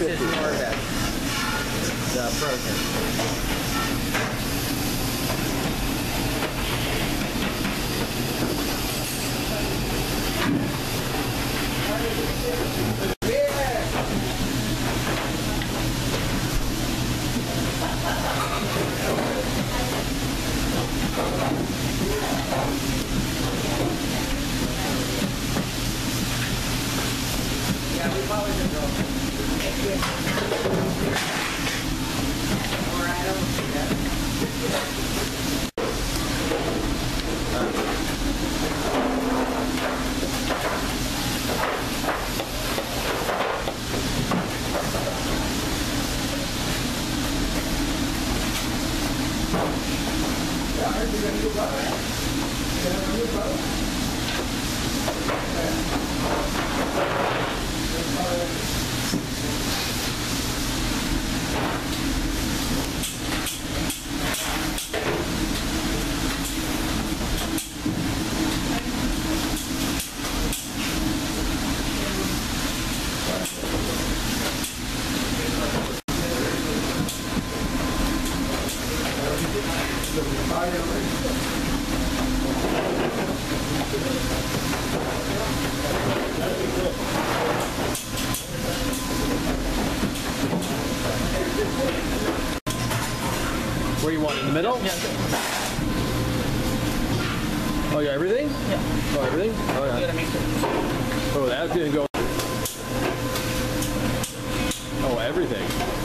This is Norvec, the frozen. Thank you. Middle? Yeah. Oh, yeah, everything? Yeah. Oh, everything? Oh, You yeah. gotta mix it. Oh, that didn't go. Oh, everything.